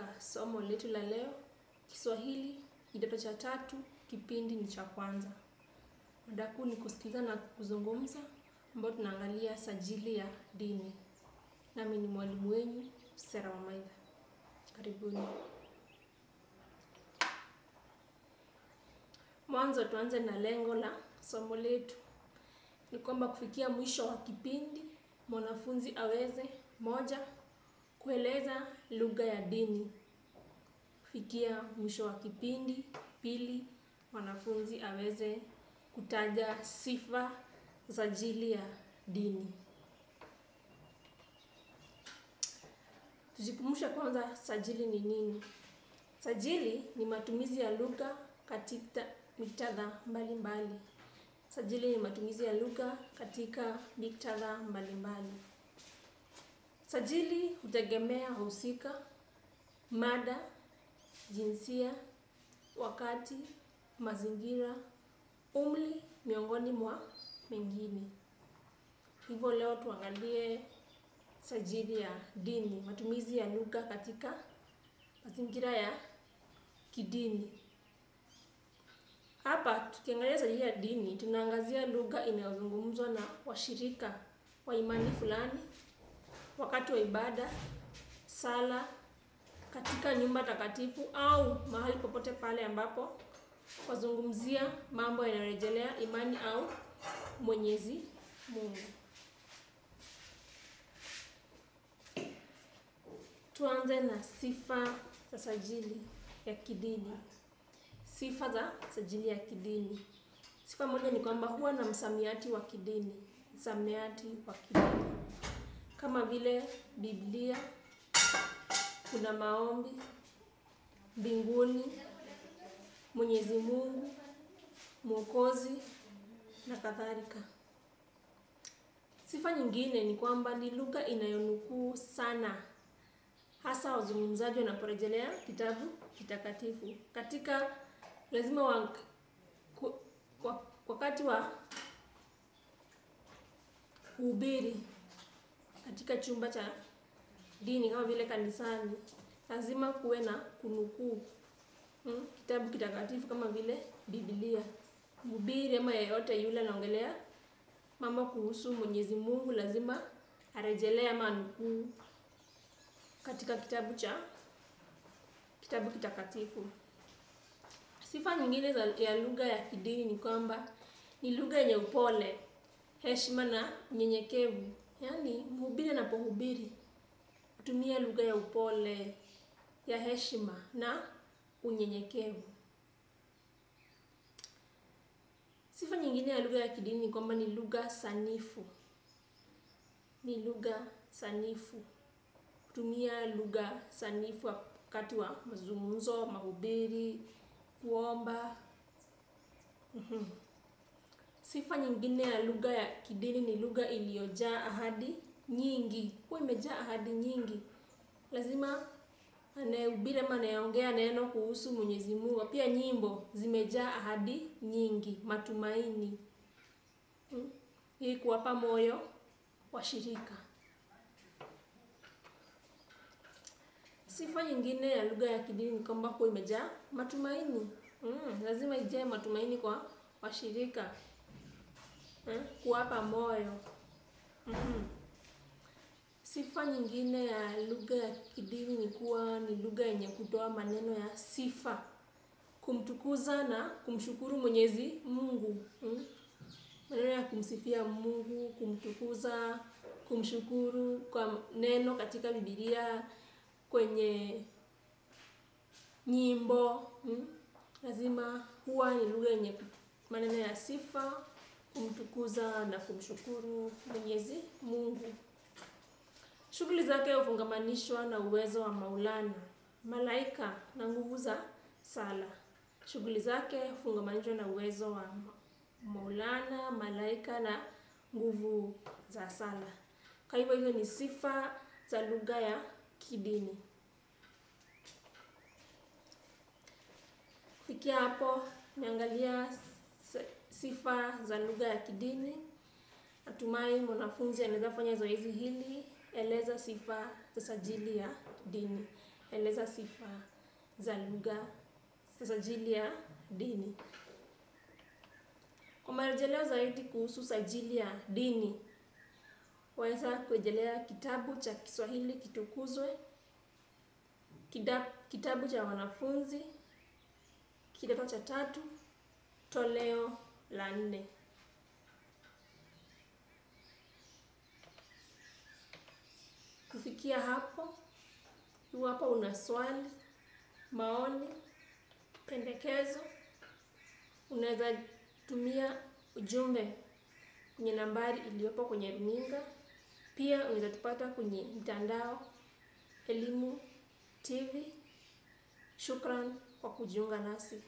katika somo letu la leo, Kiswahili kidato cha tatu, kipindi ni cha kwanza. Mada kuu ni kusikiliza na kuzungumza, ambayo tunaangalia sajili ya dini. Nami ni mwalimu wenyu Sera Wamaidha. Karibuni. Mwanzo tuanze na lengo la somo letu. Ni kwamba kufikia mwisho wa kipindi mwanafunzi aweze moja, kueleza lugha ya dini. Kufikia mwisho wa kipindi pili, mwanafunzi aweze kutaja sifa za sajili ya dini. Tujikumbushe kwanza sajili ni nini? Sajili ni matumizi ya lugha katika miktadha mbalimbali. Sajili ni matumizi ya lugha katika miktadha mbalimbali. Sajili hutegemea husika, mada, jinsia, wakati, mazingira, umri, miongoni mwa mengine. Hivyo leo tuangalie sajili ya dini, matumizi ya lugha katika mazingira ya kidini. Hapa tukiangalia sajili ya dini, tunaangazia lugha inayozungumzwa na washirika wa imani fulani wakati wa ibada, sala, katika nyumba takatifu au mahali popote pale ambapo wazungumzia mambo yanayorejelea imani au Mwenyezi Mungu. Tuanze na sifa za sajili ya kidini. Sifa za sajili ya kidini. Sifa moja ni kwamba huwa na msamiati wa kidini, msamiati wa kidini kama vile Biblia, kuna maombi, mbinguni, Mwenyezi Mungu, Mwokozi na kadhalika. Sifa nyingine ni kwamba ni lugha inayonukuu sana, hasa wazungumzaji wanaporejelea kitabu kitakatifu katika lazima wa, ku, wa, wakati wa kuhubiri katika chumba cha dini kama vile kanisani, lazima kuwe na kunukuu hmm, kitabu kitakatifu kama vile Biblia. Mhubiri ama yeyote yule anaongelea mambo kuhusu Mwenyezi Mungu lazima arejelee ama nukuu katika kitabu cha kitabu kitakatifu. Sifa nyingine za, ya lugha ya kidini ni kwamba ni lugha yenye upole, heshima na unyenyekevu. Yaani mhubiri anapohubiri hutumia lugha ya upole, ya heshima na unyenyekevu. Sifa nyingine ya lugha ya kidini ni kwamba ni lugha sanifu. Ni lugha sanifu. Kutumia lugha sanifu wakati wa mazungumzo, mahubiri, kuomba. Mm-hmm. Sifa nyingine ya lugha ya kidini ni lugha iliyojaa ahadi nyingi. Huwa imejaa ahadi nyingi. Lazima anayehubiri ama anayeongea neno kuhusu Mwenyezi Mungu, pia nyimbo zimejaa ahadi nyingi, matumaini, hmm, kuwapa moyo washirika. Sifa nyingine ya lugha ya kidini ni kwamba huwa imejaa matumaini. Hmm, lazima ijae matumaini kwa washirika, kuwapa moyo. mm -hmm. Sifa nyingine ya lugha ya kidini ni kuwa ni lugha yenye kutoa maneno ya sifa, kumtukuza na kumshukuru Mwenyezi Mungu. mm? Maneno ya kumsifia Mungu, kumtukuza, kumshukuru kwa neno katika Biblia, kwenye nyimbo. mm? Lazima huwa ni lugha yenye maneno ya sifa, kumtukuza na kumshukuru Mwenyezi Mungu. Shughuli zake hufungamanishwa na uwezo wa Maulana, malaika na nguvu za sala. Shughuli zake hufungamanishwa na uwezo wa Maulana, malaika na nguvu za sala. Kwa hivyo hizo ni sifa za lugha ya kidini. Kufikia hapo, niangalia sifa za lugha ya kidini. Natumai mwanafunzi anaweza fanya zoezi hili eleza sifa za sajili ya dini. eleza sifa za lugha za sajili ya dini. Kwa marejeleo zaidi kuhusu sajili ya dini, waweza kurejelea kitabu cha Kiswahili Kitukuzwe, kitabu cha wanafunzi kidato cha tatu toleo la nne. Kufikia hapo, iwapo una swali, maoni, pendekezo, unaweza tumia ujumbe kwenye nambari iliyopo kwenye runinga. Pia unaweza tupata kwenye mtandao Elimu TV. Shukran kwa kujiunga nasi.